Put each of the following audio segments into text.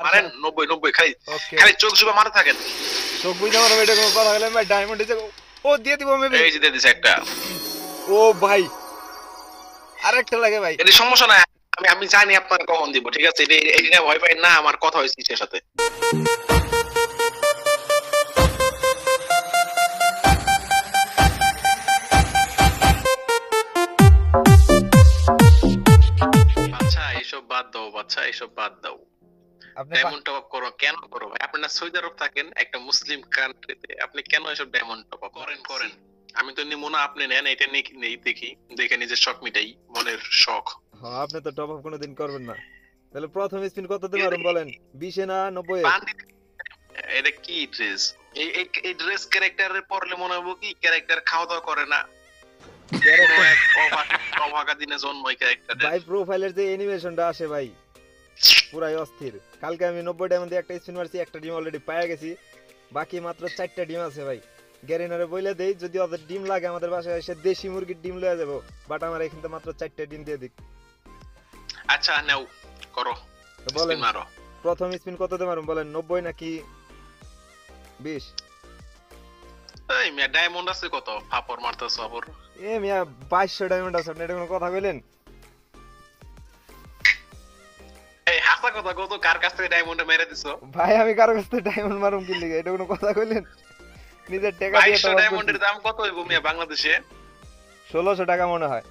মারেন নব্বই নব্বই খালি খালি চোখ জুবা মারা থাকেন চোখ বুঝে আমার এটা কোনো কথা হলে ভাই ডায়মন্ড এসে ও দিয়ে দিব মেবি এই যে দিয়ে দিছে একটা। ও ভাই। আরেকটা লাগে ভাই। এটা সমস্যা নাই আমি আমি জানি আপনার কখন দিব ঠিক আছে? এটা এটা ভয় পাই না আমার কথা হয়েছে সাথে। ডায়মন্ড টপ আপ করো কেন করো ভাই? আপনি না সৌদি আরব থাকেন একটা মুসলিম কান্ট্রিতে আপনি কেন এসব ডায়মন্ড টপ আপ করেন? করেন আমি তো নিমো না আপনি নেন এটা নেই দেখি দেখে নিজের শখ মিটাই মনের শখ। হ্যাঁ আপনি তো টপ আপ কোনোদিন করবেন না। তাহলে প্রথম স্পিন কত দিন মারুন বলেন 20 এ না 90 এ এটা কি ড্রেস এই এই- ড্রেস ক্যারেক্টারে পরলে মনে হব কি ক্যারেক্টার খাওয়া দাওয়া করে না। অভাগা- অভাগা দিনে জন্ম ক্যারেক্টার ভাই প্রোফাইলের যে অ্যানিমেশনটা আসে ভাই পুরাই অস্থির। কালকে আমি 90 ডায়মন্ড একটা স্পিন মারছি একটা ডিম অলরেডি পায়া গেছি। বাকি মাত্র চারটা ডিম আছে ভাই। গ্যারিনারে বইলে দেই যদি ওদের ডিম লাগে আমাদের বাসায় এসে দেশি মুরগির ডিম লয়ে যাব। বাট আমার এখান মাত্র চারটা ডিম দিয়ে দিক। আচ্ছা নাও করো। বলেন মারো। প্রথম স্পিন কত দিয়ে মারুন বলেন 90 নাকি 20 এই মিয়া ডায়মন্ড আছে কত? ফাপর মারতেছ ফাপর এ মিয়া 2200 ডায়মন্ড আছে আপনি এটা কোনো কথা কইলেন? কথা কত কার কাছ থেকে ডায়মন্ড মেরে দিছো? ভাই আমি কারও কাছ থেকে ডায়মন্ড মারুম কি লিগে এটা কোনো কথা কইলেন? নিজের টাকা দিয়ে up ডায়মন্ডের দাম কত হইব মিয়া বাংলাদেশে? 1600 টাকা মনে হয়।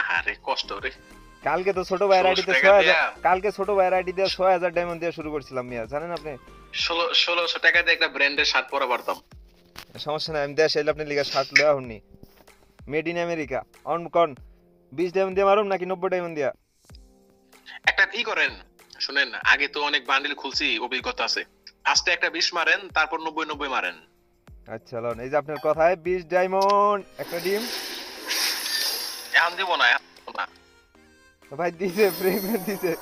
আহারে কষ্ট রে। কালকে তো ছোট ভাইয়ের আইডিতে 6000 কালকে ছোট ভাইয়ের আইডি দিয়ে 6000 ডায়মন্ড দিয়ে শুরু করছিলাম মিয়া জানেন আপনি? ষোলো ষোলোশো টাকা দিয়ে একটা ব্র্যান্ডের শার্ট পরা পারতাম। সমস্যা নাই আমি দেশ এলে আপনি লিগা শার্ট লয়া হননি মেড ইন আমেরিকা অন কন 20 ডায়মন্ড দিয়ে মারুম নাকি 90 ডায়মন্ড দিয়া? একটা ই করেন শুনেন আগে তো অনেক বান্ডিল খুলছি অভিজ্ঞতা আছে। ফার্স্টে একটা বিশ মারেন তারপর নব্বই নব্বই মারেন। আচ্ছা লন এই যে আপনার কথায় 20 ডায়মন্ড একটা ডিম। এখন দিব না এখন না। ভাই দিছে ফ্রেগমেন্ট দিছে।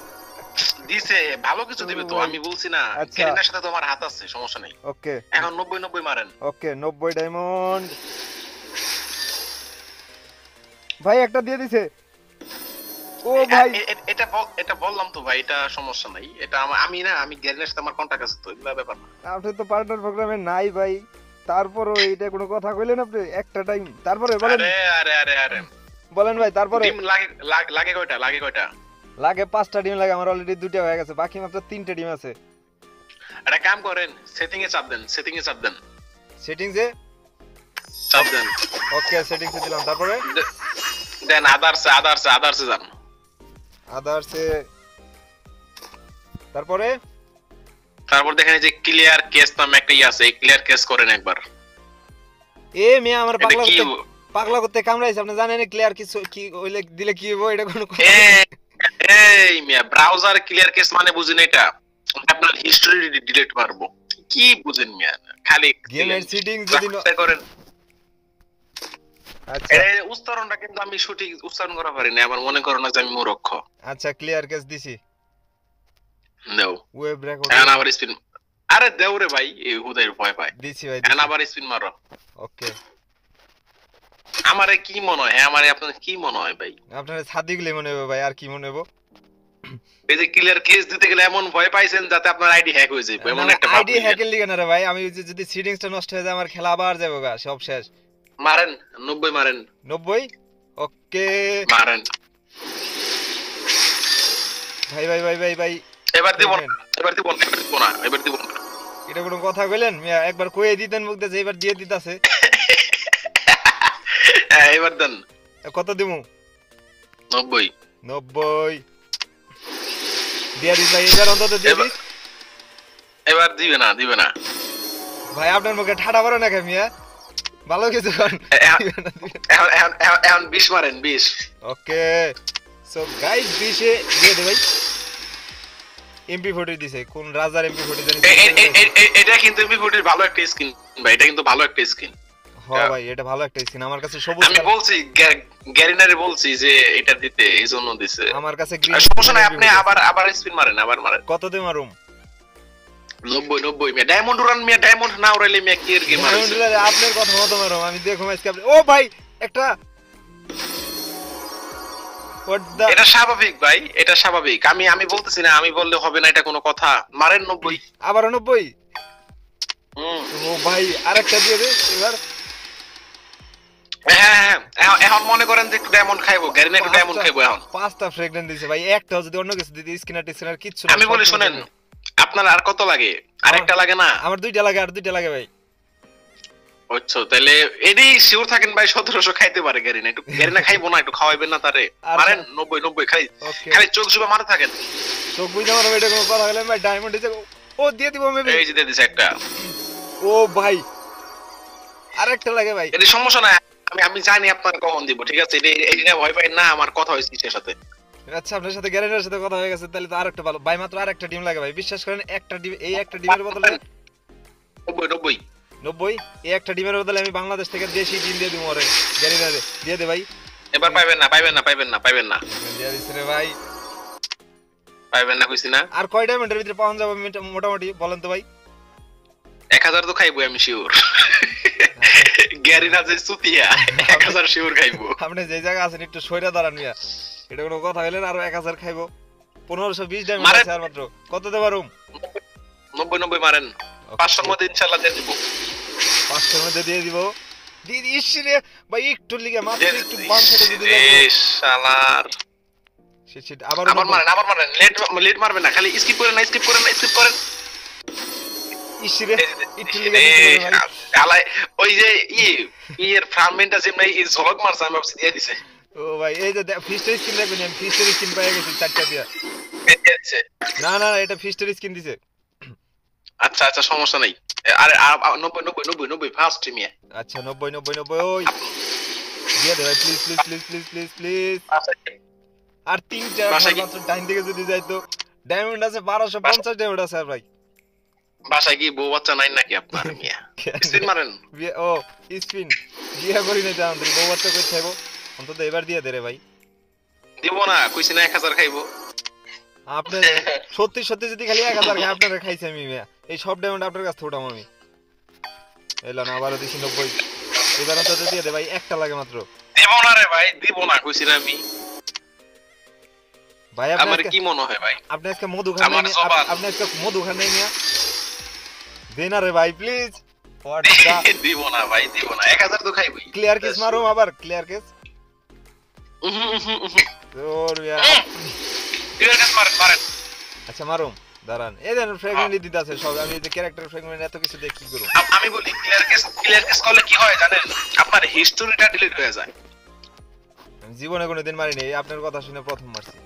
দিছে ভালো কিছু দিবে তো আমি বলছি না আচ্ছা। সাথে তোমার হাত আছে সমস্যা নেই। ওকে। এখন নব্বই নব্বই মারেন। ওকে 90 ডায়মন্ড ভাই একটা দিয়ে দিছে। ও ভাই। এ- এ- এটা এটা বললাম তো ভাই এটা সমস্যা নাই। এটা আমি না আমি গ্যারিনার সাথে আমার কন্টাক্ট আছে তো এগুলা ব্যাপার না। আপনি তো পার্টনার প্রোগ্রামে নাই ভাই। তারপরও এইটা কোনো কথা কইলেন আপনি? একটা টাইম তারপরে বলেন। আরে আরে আরে আরে। বলেন ভাই তারপরে। ডিম লাগে লাগে কয়টা লাগে কয়টা? লাগে পাঁচটা ডিম লাগে আমার অলরেডি দুটো হয়ে গেছে বাকি মাত্র তিনটে ডিম আছে। একটা কাম করেন সেটিং এ চাপ দেন সেটিং এ চাপ দেন। সেটিংসে চাপ দেন। ওকে সেটিংসে দিলাম তারপরে? দেন আদার্সে আদার্সে আদার্সে যান। আদার্সে তারপরে? তারপর দেখেন যে ক্লিয়ার কেস নামে একটা ইয়ে আছে ক্লিয়ার কেস করেন একবার। এ মেয়ে আমার পাগলা করতে পাগলা করতে কামড়াইছে আপনি জানেন ক্লিয়ার কিছু কি হইলে দিলে কি হইব এটা কোনো এই মিয়া ব্রাউজার ক্লিয়ার কেস মানে বুঝেন এটা আপনার হিস্টরি ডিলিট মারবো। কি বুঝেন মিয়া খালি গেমের সেটিং যদি করেন। উচ্চারণটা কিন্তু আমি সঠিক উচ্চারণ করা পারি না আমার মনে করো না যে আমি মূর্খ আচ্ছা ক্লিয়ার কেস দিছি। দেও ওয়েব রেকর্ড এখন আবার স্পিন আরে দেও রে ভাই এই হুদাই ভয় পায়। দিছি ভাই এখন আবার স্পিন মারো। ওকে আমারে কি মনে হয়? হ্যাঁ আমারে আপনার কি মনে হয় ভাই? আপনার সাদিকলে মনে হবে ভাই আর কি মনে হবে? এই যে ক্লিয়ার কেস দিতে গেলে এমন ভয় পাইছেন যাতে আপনার আইডি হ্যাক হয়ে যাবে এমন একটা আইডি। হ্যাকের লিগে না রে ভাই আমি যদি সিটিংসটা নষ্ট হয়ে যায় আমার খেলা আবার যাবে গা সব শেষ। মারেন নব্বই মারেন। নব্বই? ওকে। মারেন। ভাই ভাই ভাই ভাই ভাই। এবার দিব না এবার দিব না এবার দিব না এবার দিব না। এটা কোনো কথা কইলেন? মিয়া একবার কয়ে দিতেন মুখ দিয়ে এবার দিয়ে দিতাছে। হ্যাঁ এবার দেন। কত দিমু? নব্বই। নব্বই। দিয়ে দিস ভাই এবার অন্তত দিয়ে এবার- দিস। এবার দিবে না দিবে না। ভাই আপনার মুখে ঠাডা পড়ে না কে মিয়া? ভালো কিছু এখন। বিশ মারেন বিশ ওকে। সো গাইস বিশে দিয়ে দে ভাই। এমপি ফোর্টি দিছে। কোন রাজার এমপি ফোর্টি জানি এটা কিন্তু এমপি ভালো একটা স্কিন ভাই। এটা কিন্তু ভালো একটা স্কিন হ্যাঁ ভাই এটা ভালো একটা স্কিন আমার কাছে সবুজ আমি বলছি গ্যারিনারে বলছি যে এটা দিতে এই জন্য দিছে। আমার কাছে গ্রিন সমস্যা নাই আপনি আবার আবার স্পিন মারেন আবার মারেন। কত মারুম? নব্বই নব্বই মিয়া। ডায়মন্ড উড়ান মিয়া ডায়মন্ড না উড়াইলে মিয়া কি এর গেম আপনার কথা মতো আমি দেখুম আজকে আপনি ও ভাই একটা এটা স্বাভাবিক ভাই এটা স্বাভাবিক। আমি আমি বলতেছি না আমি বললে হবে না এটা কোনো কথা। মারেন নব্বই। আবার নব্বই? ও ভাই আরেকটা দিয়ে দে এবার। হ্যাঁ হ্যাঁ হ্যাঁ। এখন- মনে করেন যে একটু ডায়মন্ড খাইবো গ্যারিনা একটু ডায়মন্ড খাইবো এখন। পাঁচটা ফ্রেগনেন্ট দিছে ভাই একটাও যদি অন্য কিছু দিতে স্কিনার টিস্কিনার কিচ্ছু আমি বলি শুনেন। আপনার আর কত লাগে? আরেকটা লাগে না? আমার দুইটা লাগে আর দুইটা লাগে ভাই। বুঝছ? তাহলে এডি শিওর থাকেন ভাই সতেরোশো খাইতে পারে গ্যারিনা। একটু গ্যারিনা খাইবো না একটু খাওয়াইবেন না তারে। মারেন নব্বই নব্বই খাই খালি চোখ জুবা মারে থাকেন। চোখ বুঝে আমার এটা কোনো কথা হলে ভাই ডায়মন্ড দিছে ও দিয়ে দিব মেবি এই যে দিয়ে দিছে একটা। ও ভাই আরেকটা লাগে ভাই। এটি সমস্যা না আমি আমি জানি আপনার কখন দিব ঠিক আছে? এটি ভয় পাই না আমার কথা হয়েছে সাথে? আচ্ছা আপনার সাথে গ্যারেন্টার সাথে কথা হয়ে গেছে তাহলে তো আরেকটা ভালো। ভাই মাত্র আরেকটা ডিম লাগে ভাই। বিশ্বাস করেন একটা ডিম এই একটা ডিমের বদলে নব্বই নব্বই। নব্বই? এই একটা ডিমের বদলে আমি বাংলাদেশ থেকে দেশি ডিম দিয়ে দিব ওরে। গ্যারেন্টারে দিয়ে দে ভাই। এবার পাইবেন না পাইবেন না পাইবেন না পাইবেন না। দিয়ে দিছে রে ভাই। পাইবেন না কইছি না। আর কয় ডায়মন্ডের ভিতরে পাওয়া যাবে মোটামুটি বলেন তো ভাই? এক হাজার তো খাইবো আমি শিওর গ্যারিনা যে সুতিয়া এক হাজার শিওর খাইবো। আপনি যে জায়গা আছেন একটু সইরা দাঁড়ান মিয়া। এটা কোনো কথা হইলেন আরও এক হাজার খাইবো। পনেরোশো বিশ ডায়মন্ড। আছে আর মাত্র। কত দেবা রুম নব্বই নব্বই মারেন। পাঁচশোর মধ্যে ইনশাল্লাহ দিয়ে দিব। পাঁচশোর মধ্যে দিয়ে দিব। দিয়ে দিস রে ভাই একটু লিগে মাত্র একটু বাম সাইডে যদি দিছি। এ শালার shit, shit, আবার আবার মারেন আবার মারেন। লেট লেট মারবেন না খালি স্কিপ করেন না স্কিপ করেন না স্কিপ করেন। ইস রে একটু লিগে। আলাই ওই যে ই ইয়ের ফ্রাগমেন্টটা যেমন এই ঝলক মারছে আমি ভাবছি দিয়ে দিছে। ও ভাই এই যে ফিস্টের স্কিন দেখবেন আমি ফিস্টের স্কিন পেয়ে গেছি চারটা দিয়া। না না এটা ফিস্টের স্কিন দিছে। আচ্ছা আচ্ছা সমস্যা নাই। এ, আরে আর- আর নব্বই নব্বই নব্বই নব্বই ফার্স্ট মিয়া আচ্ছা নব্বই নব্বই নব্বই ওই। দিয়ে দে ভাই please please please please please please আর তিনটা বাসায় কি- মাত্র ডাইন দিকে যদি যাইতো ডায়মন্ড আছে বারোশো পঞ্চাশ ডায়মন্ড আছে ভাই। বাসায় কি বউ বাচ্চা নাই নাকি আপনার মিয়া স্পিন মারেন। ও স্পিন। বিয়ে করি নাই জানান তুই বউ বাচ্চা করে থাকব অন্তত এবার দিয়ে দে রে ভাই। দিব না কইছি না এক হাজার খাইবো। আপনি সত্যি সত্যি যদি খালি এক হাজার খাই আপনারা খাইছি আমি। এই সব ডায়মন্ড আপনার কাছ উঠাম আমি। এলো না আবারও দিছি নব্বই। এবার অন্তত দিয়ে দে ভাই একটা লাগে মাত্র। দিব না রে ভাই দিব না কইছি না আমি। ভাই আমার কি মনে হয় ভাই? আপনি আজকে মধু খান আপনি আজকে মধু খান নাই মিয়া দে না রে ভাই প্লিজ দিব না ভাই দিব না এক হাজার তো খাইবই। ক্লিয়ার কেস মারুম আবার ক্লিয়ার কেস cut মারেন মারেন। আচ্ছা মারুম দাঁড়ান। এই দেন দিতে আছে সব। আমি যে ক্যারেক্টার এত কিছু কি করব আমি বলি ক্লিয়ার কেস ক্লিয়ার কেস করলে কি হয় জানেন? আপনার হিস্টোরিটা ডিলিট হয়ে যায়। আমি জীবনে কোনোদিন মারিনি আপনার কথা শুনে প্রথম মারছি।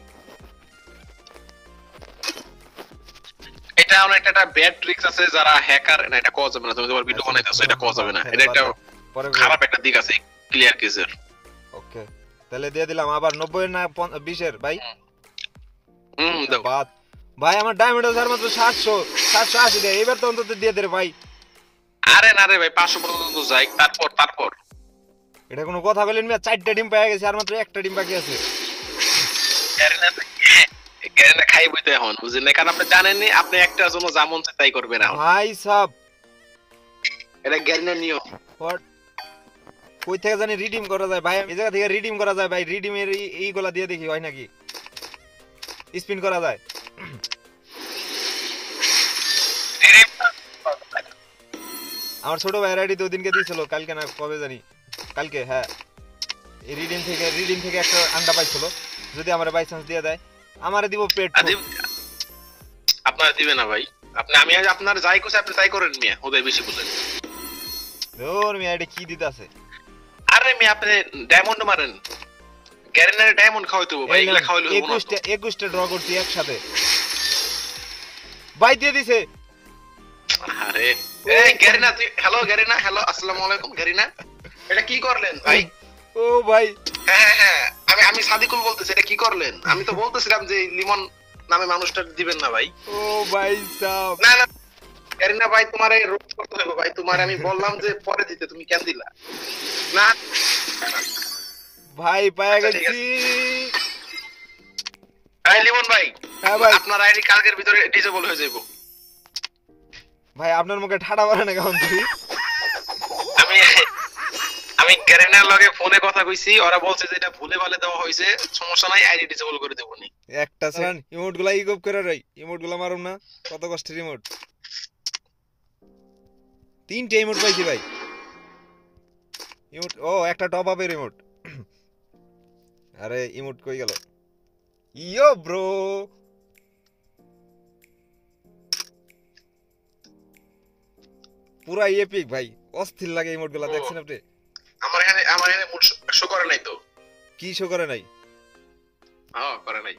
এটা অনেক একটা ব্যাড ট্রিক্স আছে যারা হ্যাকার না এটা কওয়া যাবে না তুমি তোমার ভিডিও বানাইতেছো এটা কওয়া যাবে না। এটা একটা খারাপ একটা দিক আছে ক্লিয়ার কেসের তাহলে দিয়ে দিলাম আবার 90 না 20 এর ভাই? হুম। দাও বাদ। ভাই আমার ডায়মন্ড আছে মাত্র 700 780 দেয় এবার তো অন্তত দিয়ে দে ভাই। আরে না রে ভাই পাঁচশো পর্যন্ত যাই তারপর তারপর। এটা কোনো কথা বলেন মিয়া চারটা ডিম পেয়ে গেছে আর মাত্র একটা ডিম বাকি আছে। গ্যারেনা গ্যারেনা খাইবই তো এখন বুঝলেন? না কারণ আপনি জানেননি আপনি একটার জন্য যা মন তাই করবেন ভাই সাব। এটা গ্যারেনা নিও কই থেকে জানি রিডিম করা যায় ভাই এই জায়গা থেকে রিডিম করা যায় ভাই রিডিমের এইগুলা দিয়ে দেখি হয় নাকি? স্পিন করা যায়। আমার ছোট ভাইয়ের আইডি তো ওদিনকে দিয়েছিল কালকে না কবে জানি কালকে হ্যাঁ। এই রিডিম থেকে রিডিম থেকে একটা আন্ডা পাইছিল যদি আমার বাই চান্স দিয়ে দেয় আমারে দিব পেট আপনার দিবে না ভাই। আপনি আমি আজ আপনার যাই করছে আপনি তাই করেন মিয়া ওদের বেশি বুঝেন ওর মি আইডি কি দিতে আছে আরে মিয়া আপনি ডায়মন্ড মারেন। গ্যারেনারে ডায়মন্ড খাওয়াইতে হবে ভাই এগুলা খাওয়াইলে হব না তো। একুশটা একুশটা ড্র করছি একসাথে। বাই দিয়ে দিছে। আরে এই গ্যারিনা তুই হ্যালো গ্যারেনা হ্যালো আসসালামু আলাইকুম গ্যারিনা এটা কি করলেন ভাই? ও ভাই। হ্যাঁ হ্যাঁ, হ্যাঁ আমি আমি সাদিকুল বলতেছি এটা কি করলেন? আমি তো বলতেছিলাম যে লিমন নামে মানুষটা দিবেন না ভাই। ও ভাই সাব না না গ্যারিনা ভাই তোমার রোধ করতে হবে ভাই। তোমার আমি বললাম যে পরে দিতে তুমি কেন দিলা? না। ভাই পায়া আচ্ছা, গেছি। এই লিমন ভাই হ্যাঁ ভাই। আপনার আইডি কালকের ভিতরে ডিজেবল হয়ে ভাই আপনার মুখে ঠাডা মারে না কেমন তুই আমি আমি আমি লগে ফোনে কথা কইছি ওরা বলছে যে এটা ভুলে ভালে দেওয়া হয়েছে সমস্যা নাই আইডি ডিসেবল করে দেবো নি। একটা সান ইমোটগুলা ইগপ করে রাই ইমোটগুলা মারুম না কত কষ্টের ইমোট তিনটে ইমোট পাইছি ভাই। ইমোট ও একটা টপ আপের ইমোট আরে ইমোট কই গেল? ইয়ো ব্রো। পুরা এপিক ভাই অস্থির লাগে ইমোটগুলা। দেখছেন আপনি? আমার এখানে আমার এখানে মুড শো করে নাই তো। কি শো করে নাই? হ্যাঁ করে নাই।